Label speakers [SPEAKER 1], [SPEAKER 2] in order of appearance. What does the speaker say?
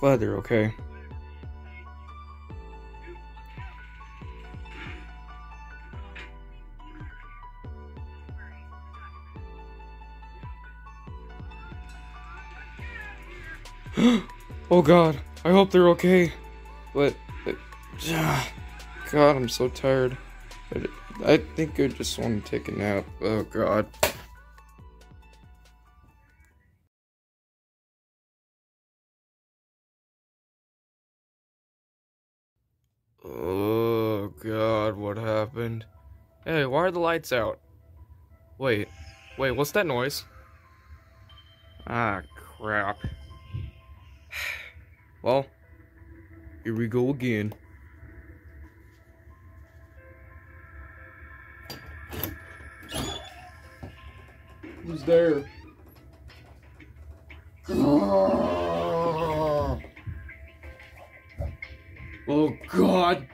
[SPEAKER 1] Glad they're okay. oh god, I hope they're okay. But, but God, I'm so tired. I, I think I just want to take a nap. Oh god. Oh god, what happened? Hey, why are the lights out? Wait, wait, what's that noise? Ah, crap. Well, here we go again. Who's there? Oh God!